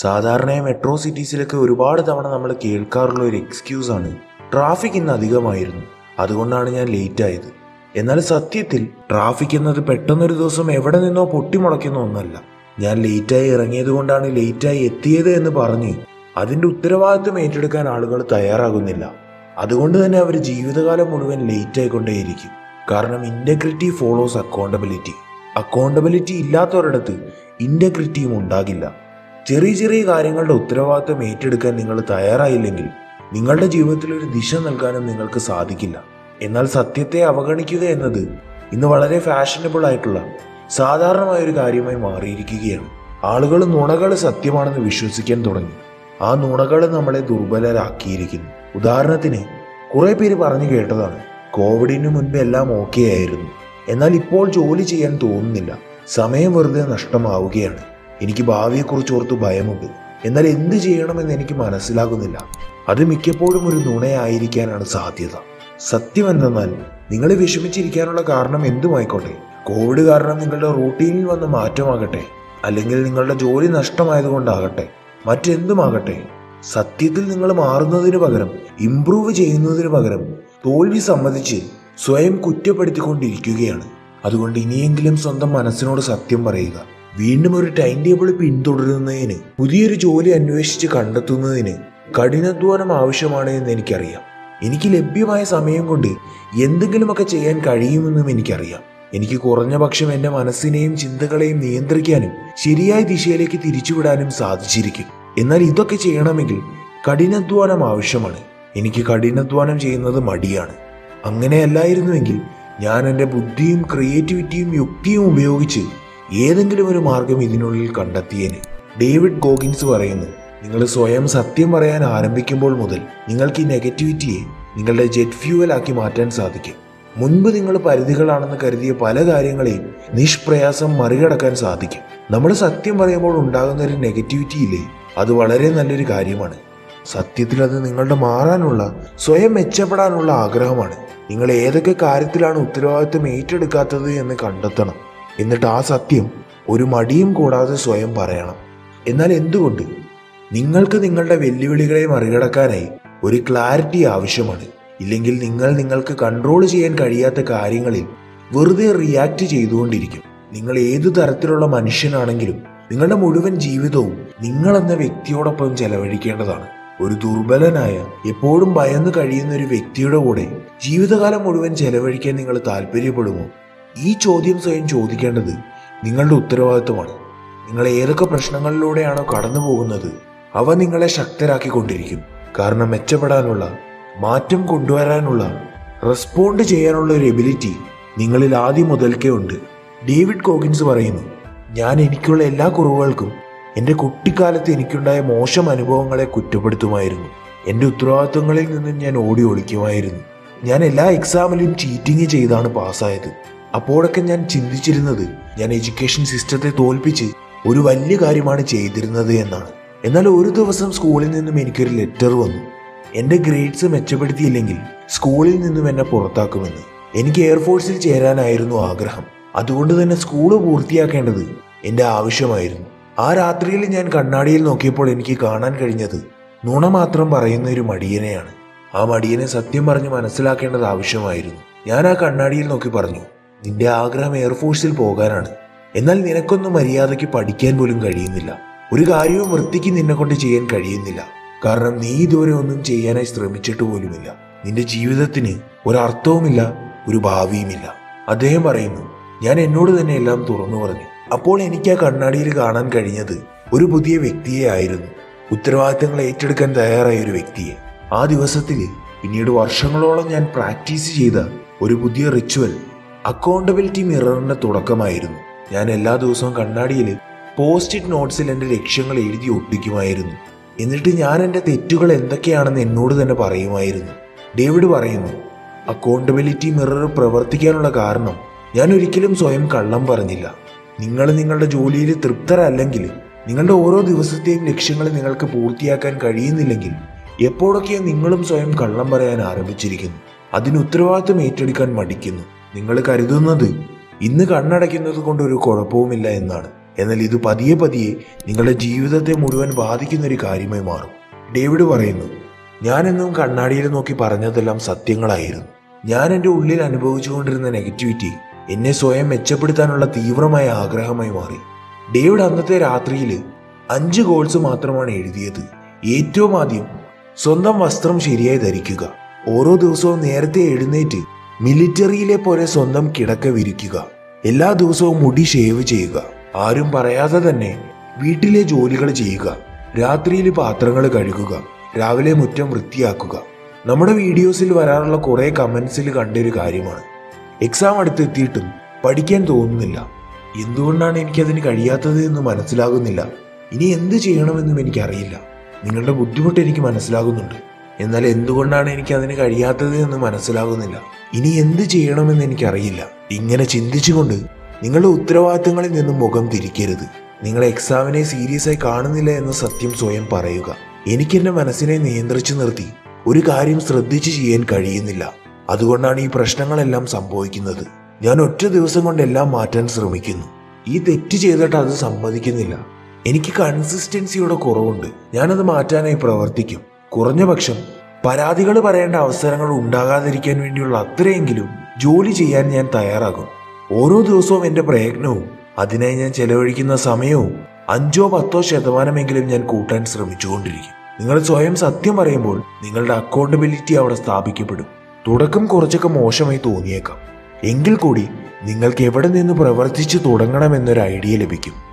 സാധാരണയായി മെട്രോ സിറ്റീസിലൊക്കെ ഒരുപാട് തവണ നമ്മൾ കേൾക്കാറുള്ള ഒരു എക്സ്ക്യൂസ് ആണ് ട്രാഫിക് ഇന്ന് അധികമായിരുന്നു. അതുകൊണ്ടാണ് ഞാൻ ലേറ്റ് ആയത്. എന്നാൽ സത്യത്തിൽ ട്രാഫിക് എന്നത് പെട്ടെന്നൊരു ദിവസം എവിടെ നിന്നോ പൊട്ടിമുളയ്ക്കുന്ന ഒന്നല്ല. ഞാൻ ലേറ്റായി ഇറങ്ങിയത് കൊണ്ടാണ് ലേറ്റായി എത്തിയത് എന്ന് പറഞ്ഞ് അതിന്റെ ഉത്തരവാദിത്വം ഏറ്റെടുക്കാൻ ആളുകൾ തയ്യാറാകുന്നില്ല. അതുകൊണ്ട് തന്നെ അവർ ജീവിതകാലം മുഴുവൻ ലേറ്റ് ആയിക്കൊണ്ടേയിരിക്കും. കാരണം ഇന്റഗ്രിറ്റി ഫോളോസ് അക്കൗണ്ടബിലിറ്റി അക്കൗണ്ടബിലിറ്റി ഇല്ലാത്തവരിടത്ത് ഇന്റഗ്രിറ്റിയും ഉണ്ടാകില്ല. ചെറിയ ചെറിയ കാര്യങ്ങളുടെ ഉത്തരവാദിത്വം ഏറ്റെടുക്കാൻ നിങ്ങൾ തയ്യാറായില്ലെങ്കിൽ നിങ്ങളുടെ ജീവിതത്തിൽ ഒരു ദിശ നൽകാനും നിങ്ങൾക്ക് സാധിക്കില്ല. എന്നാൽ സത്യത്തെ അവഗണിക്കുക എന്നത് ഇന്ന് വളരെ ഫാഷനബിൾ ആയിട്ടുള്ള സാധാരണമായ ഒരു കാര്യമായി മാറിയിരിക്കുകയാണ്. ആളുകൾ നുണകൾ സത്യമാണെന്ന് വിശ്വസിക്കാൻ തുടങ്ങി. ആ നുണകൾ നമ്മളെ ദുർബലരാക്കിയിരിക്കുന്നു. ഉദാഹരണത്തിന് കുറെ പേര് പറഞ്ഞു കേട്ടതാണ് കോവിഡിന് മുൻപ് എല്ലാം ഓക്കെ ആയിരുന്നു. എന്നാൽ ഇപ്പോൾ ജോലി ചെയ്യാൻ തോന്നുന്നില്ല. സമയം വെറുതെ നഷ്ടമാവുകയാണ്. എനിക്ക് ഭാവിയെക്കുറിച്ച് ഓർത്ത് ഭയമുണ്ട്. എന്നാൽ എന്ത് ചെയ്യണമെന്ന് എനിക്ക് മനസ്സിലാകുന്നില്ല. അത് മിക്കപ്പോഴും ഒരു നുണയായിരിക്കാനാണ് സാധ്യത. സത്യം എന്തെന്നാൽ നിങ്ങൾ വിഷമിച്ചിരിക്കാനുള്ള കാരണം എന്തുമായിക്കോട്ടെ? കോവിഡ് കാരണം നിങ്ങളുടെ റൂട്ടീനിൽ വന്ന മാറ്റമാകട്ടെ. അല്ലെങ്കിൽ നിങ്ങളുടെ ജോലി നഷ്ടമായതുകൊണ്ടാകട്ടെ. മറ്റെന്തുമാകട്ടെ? സത്യത്തിൽ നിങ്ങൾ മാറുന്നതിന് പകരം ഇംപ്രൂവ് ചെയ്യുന്നതിന് പകരം തോൽവി സമ്മതിച്ച് സ്വയം കുറ്റപ്പെടുത്തിക്കൊണ്ടിരിക്കുകയാണ്. അതുകൊണ്ട് ഇനിയെങ്കിലും സ്വന്തം മനസ്സിനോട് സത്യം പറയുക. വീണ്ടും ഒരു ടൈം ടേബിൾ പിന്തുടരുന്നതിന് പുതിയൊരു ജോലി അന്വേഷിച്ച് കണ്ടെത്തുന്നതിന് കഠിനാധ്വാനം ആവശ്യമാണ് എന്ന് എനിക്കറിയാം. എനിക്ക് ലഭ്യമായ സമയം കൊണ്ട് എന്തെങ്കിലുമൊക്കെ ചെയ്യാൻ കഴിയുമെന്നും എനിക്കറിയാം. എനിക്ക് കുറഞ്ഞ പക്ഷം എന്റെ മനസ്സിനെയും ചിന്തകളെയും നിയന്ത്രിക്കാനും ശരിയായ ദിശയിലേക്ക് തിരിച്ചുവിടാനും സാധിച്ചിരിക്കും. എന്നാൽ ഇതൊക്കെ ചെയ്യണമെങ്കിൽ കഠിനാധ്വാനം ആവശ്യമാണ്. എനിക്ക് കഠിനാധ്വാനം ചെയ്യുന്നത് മടിയാണ്. അങ്ങനെയല്ലായിരുന്നുവെങ്കിൽ ഞാൻ എന്റെ ബുദ്ധിയും ക്രിയേറ്റിവിറ്റിയും യുക്തിയും ഉപയോഗിച്ച് ഏതെങ്കിലും ഒരു മാർഗം ഇതിനുള്ളിൽ കണ്ടെത്തിയേന്. ഡേവിഡ് ഗോഗിൻസ് പറയുന്നു നിങ്ങൾ സ്വയം സത്യം പറയാൻ ആരംഭിക്കുമ്പോൾ മുതൽ നിങ്ങൾക്ക് ഈ നെഗറ്റിവിറ്റിയെ നിങ്ങളുടെ ജെറ്റ് ഫ്യൂവൽ ആക്കി മാറ്റാൻ സാധിക്കും. മുൻപ് നിങ്ങൾ പരിധികളാണെന്ന് കരുതിയ പല കാര്യങ്ങളെയും നിഷ്പ്രയാസം മറികടക്കാൻ സാധിക്കും. നമ്മൾ സത്യം പറയുമ്പോൾ ഉണ്ടാകുന്ന ഒരു നെഗറ്റിവിറ്റിയില്ലേ അത് വളരെ നല്ലൊരു കാര്യമാണ്. സത്യത്തിൽ അത് നിങ്ങളുടെ മാറാനുള്ള സ്വയം മെച്ചപ്പെടാനുള്ള ആഗ്രഹമാണ്. നിങ്ങൾ ഏതൊക്കെ കാര്യത്തിലാണ് ഉത്തരവാദിത്വം ഏറ്റെടുക്കാത്തത് എന്ന് കണ്ടെത്തണം. എന്നിട്ട് ആ സത്യം ഒരു മടിയും കൂടാതെ സ്വയം പറയണം. എന്നാൽ എന്തുകൊണ്ട്? നിങ്ങൾക്ക് നിങ്ങളുടെ വെല്ലുവിളികളെ മറികടക്കാനായി ഒരു ക്ലാരിറ്റി ആവശ്യമാണ്. ഇല്ലെങ്കിൽ നിങ്ങൾ നിങ്ങൾക്ക് കൺട്രോൾ ചെയ്യാൻ കഴിയാത്ത കാര്യങ്ങളിൽ വെറുതെ റിയാക്ട് ചെയ്തുകൊണ്ടിരിക്കും. നിങ്ങൾ ഏതു തരത്തിലുള്ള മനുഷ്യനാണെങ്കിലും നിങ്ങളുടെ മുഴുവൻ ജീവിതവും നിങ്ങൾ എന്ന വ്യക്തിയോടൊപ്പം ചെലവഴിക്കേണ്ടതാണ്. ഒരു ദുർബലനായ എപ്പോഴും ഭയന്ന് കഴിയുന്ന ഒരു വ്യക്തിയുടെ കൂടെ ജീവിതകാലം മുഴുവൻ ചെലവഴിക്കാൻ നിങ്ങൾ താല്പര്യപ്പെടുമോ? ഈ ചോദ്യം സ്വയം ചോദിക്കേണ്ടത് നിങ്ങളുടെ ഉത്തരവാദിത്വമാണ്. നിങ്ങൾ ഏതൊക്കെ പ്രശ്നങ്ങളിലൂടെയാണോ കടന്നു പോകുന്നത് അവ നിങ്ങളെ ശക്തരാക്കിക്കൊണ്ടിരിക്കും. കാരണം മെച്ചപ്പെടാനുള്ള മാറ്റം കൊണ്ടുവരാനുള്ള റെസ്പോണ്ട് ചെയ്യാനുള്ള ഒരു എബിലിറ്റി നിങ്ങളിൽ ആദ്യം മുതൽക്കേ ഉണ്ട്. ഡേവിഡ് കോഗിൻസ് പറയുന്നു ഞാൻ എനിക്കുള്ള എല്ലാ കുറവുകൾക്കും എന്റെ കുട്ടിക്കാലത്ത് എനിക്കുണ്ടായ മോശം അനുഭവങ്ങളെ കുറ്റപ്പെടുത്തുമായിരുന്നു. എന്റെ ഉത്തരവാദിത്വങ്ങളിൽ നിന്നും ഞാൻ ഓടി ഒളിക്കുമായിരുന്നു. ഞാൻ എല്ലാ എക്സാമിലും ചീറ്റിംഗ് ചെയ്താണ് പാസ്സായത്. അപ്പോഴൊക്കെ ഞാൻ ചിന്തിച്ചിരുന്നത് ഞാൻ എഡ്യൂക്കേഷൻ സിസ്റ്റത്തെ തോൽപ്പിച്ച് ഒരു വലിയ കാര്യമാണ് ചെയ്തിരുന്നത് എന്നാണ്. എന്നാൽ ഒരു ദിവസം സ്കൂളിൽ നിന്നും എനിക്കൊരു ലെറ്റർ വന്നു. എന്റെ ഗ്രേഡ്സ് മെച്ചപ്പെടുത്തിയില്ലെങ്കിൽ സ്കൂളിൽ നിന്നും എന്നെ പുറത്താക്കുമെന്ന്. എനിക്ക് എയർഫോഴ്സിൽ ചേരാനായിരുന്നു ആഗ്രഹം. അതുകൊണ്ട് തന്നെ സ്കൂൾ പൂർത്തിയാക്കേണ്ടത് എന്റെ ആവശ്യമായിരുന്നു. ആ രാത്രിയിൽ ഞാൻ കണ്ണാടിയിൽ നോക്കിയപ്പോൾ എനിക്ക് കാണാൻ കഴിഞ്ഞത് നുണ മാത്രം പറയുന്ന ഒരു മടിയനെയാണ്. ആ മടിയനെ സത്യം പറഞ്ഞ് മനസ്സിലാക്കേണ്ടത് ആവശ്യമായിരുന്നു. ഞാൻ ആ കണ്ണാടിയിൽ നോക്കി പറഞ്ഞു നിന്റെ ആഗ്രഹം എയർഫോഴ്സിൽ പോകാനാണ്. എന്നാൽ നിനക്കൊന്നും മര്യാദയ്ക്ക് പഠിക്കാൻ പോലും കഴിയുന്നില്ല. ഒരു കാര്യവും വൃത്തിക്ക് നിന്നെ കൊണ്ട് ചെയ്യാൻ കഴിയുന്നില്ല. കാരണം നീ ഇതുവരെ ഒന്നും ചെയ്യാനായി ശ്രമിച്ചിട്ട് പോലുമില്ല. നിന്റെ ജീവിതത്തിന് ഒരർത്ഥവുമില്ല ഒരു ഭാവിയുമില്ല. അദ്ദേഹം പറയുന്നു ഞാൻ എന്നോട് തന്നെ എല്ലാം തുറന്നു പറഞ്ഞു. അപ്പോൾ എനിക്ക് ആ കണ്ണാടിയിൽ കാണാൻ കഴിഞ്ഞത് ഒരു പുതിയ വ്യക്തിയെ ആയിരുന്നു. ഉത്തരവാദിത്തങ്ങൾ ഏറ്റെടുക്കാൻ തയ്യാറായ ഒരു വ്യക്തിയെ. ആ ദിവസത്തിൽ പിന്നീട് വർഷങ്ങളോളം ഞാൻ പ്രാക്ടീസ് ചെയ്ത ഒരു പുതിയ റിച്വൽ അക്കൗണ്ടബിലിറ്റി മിററിന്റെ തുടക്കമായിരുന്നു. ഞാൻ എല്ലാ ദിവസവും കണ്ണാടിയിൽ പോസ്റ്റ് ഇറ്റ് നോട്ട്സിൽ എന്റെ ലക്ഷ്യങ്ങൾ എഴുതി ഒട്ടിക്കുമായിരുന്നു. എന്നിട്ട് ഞാൻ എന്റെ തെറ്റുകൾ എന്തൊക്കെയാണെന്ന് എന്നോട് തന്നെ പറയുമായിരുന്നു. ഡേവിഡ് പറയുന്നു അക്കൗണ്ടബിലിറ്റി മിറർ പ്രവർത്തിക്കാനുള്ള കാരണം ഞാൻ ഒരിക്കലും സ്വയം കള്ളം പറഞ്ഞില്ല. നിങ്ങൾ നിങ്ങളുടെ ജോലിയിൽ തൃപ്തരല്ലെങ്കിൽ നിങ്ങളുടെ ഓരോ ദിവസത്തെയും ലക്ഷ്യങ്ങൾ നിങ്ങൾക്ക് പൂർത്തിയാക്കാൻ കഴിയുന്നില്ലെങ്കിൽ എപ്പോഴൊക്കെയോ നിങ്ങളും സ്വയം കള്ളം പറയാൻ ആരംഭിച്ചിരിക്കുന്നു. അതിന് ഉത്തരവാദിത്വം ഏറ്റെടുക്കാൻ മടിക്കുന്നു. നിങ്ങൾ കരുതുന്നത് ഇന്ന് കണ്ണടയ്ക്കുന്നത് കൊണ്ട് ഒരു കുഴപ്പവുമില്ല എന്നാണ്. എന്നാൽ ഇത് പതിയെ പതിയെ നിങ്ങളുടെ ജീവിതത്തെ മുഴുവൻ ബാധിക്കുന്ന ഒരു കാര്യമായി മാറും. ഡേവിഡ് പറയുന്നു ഞാനെന്നും കണ്ണാടിയിൽ നോക്കി പറഞ്ഞതെല്ലാം സത്യങ്ങളായിരുന്നു. ഞാൻ എന്റെ ഉള്ളിൽ അനുഭവിച്ചുകൊണ്ടിരുന്ന നെഗറ്റിവിറ്റി എന്നെ സ്വയം മെച്ചപ്പെടുത്താനുള്ള തീവ്രമായ ആഗ്രഹമായി മാറി. ഡേവിഡ് അന്നത്തെ രാത്രിയിൽ അഞ്ച് ഗോൾസ് മാത്രമാണ് എഴുതിയത്. ഏറ്റവും ആദ്യം സ്വന്തം വസ്ത്രം ശരിയായി ധരിക്കുക. ഓരോ ദിവസവും നേരത്തെ എഴുന്നേറ്റ് മിലിറ്ററിയിലെ പോലെ സ്വന്തം കിടക്ക വിരിക്കുക. എല്ലാ ദിവസവും മുടി ഷേവ് ചെയ്യുക. ആരും പറയാതെ തന്നെ വീട്ടിലെ ജോലികൾ ചെയ്യുക. രാത്രിയിൽ പാത്രങ്ങൾ കഴുകുക. രാവിലെ മുറ്റം വൃത്തിയാക്കുക. നമ്മുടെ വീഡിയോസിൽ വരാറുള്ള കുറെ കമന്റ്സിൽ കണ്ടൊരു കാര്യമാണ്. എക്സാം അടുത്തെത്തിയിട്ടും പഠിക്കാൻ തോന്നുന്നില്ല. എന്തുകൊണ്ടാണ് എനിക്കതിന് കഴിയാത്തത് എന്ന് മനസ്സിലാകുന്നില്ല. ഇനി എന്ത് ചെയ്യണമെന്നും എനിക്കറിയില്ല. നിങ്ങളുടെ ബുദ്ധിമുട്ട് എനിക്ക് മനസ്സിലാകുന്നുണ്ട്. എന്നാൽ എന്തുകൊണ്ടാണ് എനിക്ക് അതിന് കഴിയാത്തത് എന്ന് മനസ്സിലാകുന്നില്ല. ഇനി എന്ത് ചെയ്യണമെന്ന് എനിക്കറിയില്ല. ഇങ്ങനെ ചിന്തിച്ചുകൊണ്ട് നിങ്ങളുടെ ഉത്തരവാദിത്തങ്ങളിൽ നിന്നും മുഖം തിരിക്കരുത്. നിങ്ങൾ എക്സാമിനെ സീരിയസ് ആയി കാണുന്നില്ല എന്ന സത്യം സ്വയം പറയുക. എനിക്ക് എന്റെ മനസ്സിനെ നിയന്ത്രിച്ചു നിർത്തി. ഒരു കാര്യം ശ്രദ്ധിച്ചു ചെയ്യാൻ കഴിയുന്നില്ല. അതുകൊണ്ടാണ് ഈ പ്രശ്നങ്ങളെല്ലാം സംഭവിക്കുന്നത്. ഞാൻ ഒറ്റ ദിവസം കൊണ്ട് എല്ലാം മാറ്റാൻ ശ്രമിക്കുന്നു. ഈ തെറ്റ് ചെയ്തിട്ട് അത് സമ്മതിക്കുന്നില്ല. എനിക്ക് കൺസിസ്റ്റൻസിയുടെ കുറവുണ്ട്. ഞാനത് മാറ്റാനായി പ്രവർത്തിക്കും. കുറഞ്ഞ പക്ഷം പരാതികൾ പറയേണ്ട അവസരങ്ങൾ ഉണ്ടാകാതിരിക്കാൻ വേണ്ടിയുള്ള അത്രയെങ്കിലും ജോലി ചെയ്യാൻ ഞാൻ തയ്യാറാകും. ഓരോ ദിവസവും എന്റെ പ്രയത്നവും അതിനായി ഞാൻ ചെലവഴിക്കുന്ന സമയവും അഞ്ചോ പത്തോ ശതമാനമെങ്കിലും ഞാൻ കൂട്ടാൻ ശ്രമിച്ചുകൊണ്ടിരിക്കും. നിങ്ങൾ സ്വയം സത്യം പറയുമ്പോൾ നിങ്ങളുടെ അക്കൗണ്ടബിലിറ്റി അവിടെ സ്ഥാപിക്കപ്പെടും. തുടക്കം കുറച്ചൊക്കെ മോശമായി തോന്നിയേക്കാം. എങ്കിൽ കൂടി നിങ്ങൾക്ക് എവിടെ നിന്ന് പ്രവർത്തിച്ചു തുടങ്ങണമെന്നൊരു ഐഡിയ ലഭിക്കും.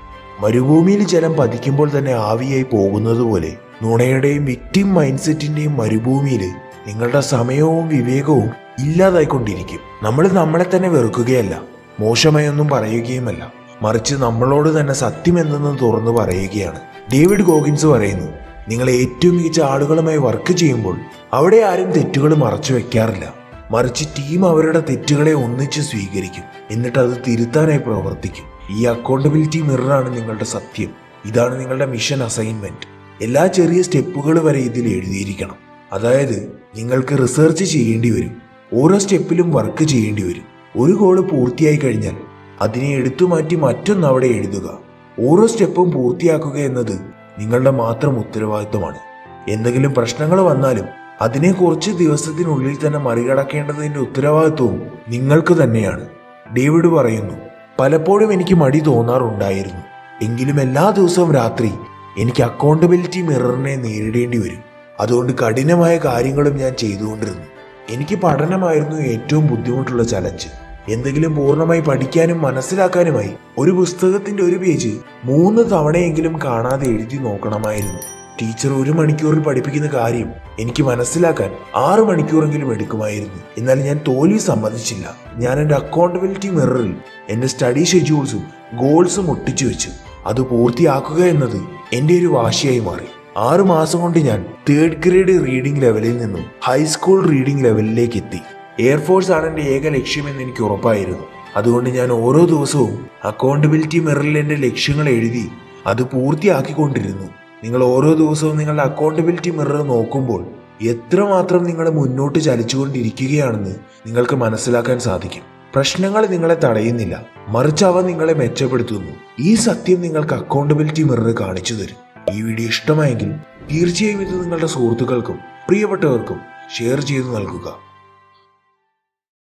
മരുഭൂമിയിൽ ജലം പതിക്കുമ്പോൾ തന്നെ ആവിയായി പോകുന്നത് പോലെ നുണയുടെയും വിക്ടിം മൈൻഡ് സെറ്റിന്റെയും മരുഭൂമിയിൽ നിങ്ങളുടെ സമയവും വിവേകവും ഇല്ലാതായിക്കൊണ്ടിരിക്കും. നമ്മൾ നമ്മളെ തന്നെ വെറുക്കുകയല്ല മോശമായൊന്നും പറയുകയുമല്ല. മറിച്ച് നമ്മളോട് തന്നെ സത്യം എന്തെന്ന് തുറന്നു പറയുകയാണ്. ഡേവിഡ് ഗോഗിൻസ് പറയുന്നു നിങ്ങൾ ഏറ്റവും മികച്ച ആളുകളുമായി വർക്ക് ചെയ്യുമ്പോൾ അവിടെ ആരും തെറ്റുകൾ മറച്ചു വെക്കാറില്ല. മറിച്ച് ടീം അവരുടെ തെറ്റുകളെ ഒന്നിച്ച് സ്വീകരിക്കും. എന്നിട്ട് അത് തിരുത്താനായി പ്രവർത്തിക്കും. ഈ അക്കൗണ്ടബിലിറ്റി മിററാണ് നിങ്ങളുടെ സത്യം. ഇതാണ് നിങ്ങളുടെ മിഷൻ അസൈൻമെന്റ് എല്ലാ ചെറിയ സ്റ്റെപ്പുകൾ വരെ ഇതിൽ എഴുതിയിരിക്കണം. അതായത് നിങ്ങൾക്ക് റിസർച്ച് ചെയ്യേണ്ടി വരും. ഓരോ സ്റ്റെപ്പിലും വർക്ക് ചെയ്യേണ്ടി വരും. ഒരു ഗോൾ പൂർത്തിയായി കഴിഞ്ഞാൽ അതിനെ എടുത്തു മാറ്റി മറ്റൊന്ന് അവിടെ എഴുതുക. ഓരോ സ്റ്റെപ്പും പൂർത്തിയാക്കുക എന്നത് നിങ്ങളുടെ മാത്രം ഉത്തരവാദിത്വമാണ്. എന്തെങ്കിലും പ്രശ്നങ്ങൾ വന്നാലും അതിനെ കുറച്ച് ദിവസത്തിനുള്ളിൽ തന്നെ മറികടക്കേണ്ടതിന്റെ ഉത്തരവാദിത്വവും നിങ്ങൾക്ക് തന്നെയാണ്. ഡേവിഡ് പറയുന്നു പലപ്പോഴും എനിക്ക് മടി തോന്നാറുണ്ടായിരുന്നു. എങ്കിലും എല്ലാ ദിവസവും രാത്രി എനിക്ക് അക്കൗണ്ടബിലിറ്റി മിററിനെ നേരിടേണ്ടി വരും. അതുകൊണ്ട് കഠിനമായ കാര്യങ്ങളും ഞാൻ ചെയ്തുകൊണ്ടിരുന്നു. എനിക്ക് പഠനമായിരുന്നു ഏറ്റവും ബുദ്ധിമുട്ടുള്ള ചലഞ്ച് എന്തെങ്കിലും പൂർണമായി പഠിക്കാനും മനസ്സിലാക്കാനുമായി ഒരു പുസ്തകത്തിന്റെ ഒരു പേജ് മൂന്ന് തവണയെങ്കിലും കാണാതെ എഴുതി നോക്കണമായിരുന്നു. ടീച്ചർ ഒരു മണിക്കൂറിൽ പഠിപ്പിക്കുന്ന കാര്യം എനിക്ക് മനസ്സിലാക്കാൻ ആറ് മണിക്കൂറെങ്കിലും എടുക്കുമായിരുന്നു. എന്നാൽ ഞാൻ തോൽവി സമ്മതിച്ചില്ല. ഞാൻ എന്റെ അക്കൗണ്ടബിലിറ്റി മിററിൽ എന്റെ സ്റ്റഡി ഷെഡ്യൂൾസും ഗോൾസും ഒട്ടിച്ചു വെച്ചു. അത് പൂർത്തിയാക്കുക എന്നത് എന്റെ ഒരു വാശിയായി മാറി. ആറു മാസം കൊണ്ട് ഞാൻ തേർഡ് ഗ്രേഡ് റീഡിംഗ് ലെവലിൽ നിന്നും ഹൈസ്കൂൾ റീഡിംഗ് ലെവലിലേക്ക് എത്തി. എയർഫോഴ്സ് ആണ് എന്റെ ഏക ലക്ഷ്യമെന്ന് എനിക്ക് ഉറപ്പായിരുന്നു. അതുകൊണ്ട് ഞാൻ ഓരോ ദിവസവും അക്കൗണ്ടബിലിറ്റി മിററിൽ എന്റെ ലക്ഷ്യങ്ങൾ എഴുതി അത് പൂർത്തിയാക്കിക്കൊണ്ടിരുന്നു. നിങ്ങൾ ഓരോ ദിവസവും നിങ്ങളുടെ അക്കൗണ്ടബിലിറ്റി മിറർ നോക്കുമ്പോൾ എത്രമാത്രം നിങ്ങൾ മുന്നോട്ട് ചലിച്ചുകൊണ്ടിരിക്കുകയാണെന്ന് നിങ്ങൾക്ക് മനസ്സിലാക്കാൻ സാധിക്കും. പ്രശ്നങ്ങൾ നിങ്ങളെ തടയുന്നില്ല. മറിച്ച് അവ നിങ്ങളെ മെച്ചപ്പെടുത്തുന്നു. ഈ സത്യം നിങ്ങൾക്ക് അക്കൗണ്ടബിലിറ്റി മിറർ കാണിച്ചു തരും. ഈ വീഡിയോ ഇഷ്ടമായെങ്കിൽ തീർച്ചയായും ഇത് നിങ്ങളുടെ സുഹൃത്തുക്കൾക്കും പ്രിയപ്പെട്ടവർക്കും ഷെയർ ചെയ്തു നൽകുക.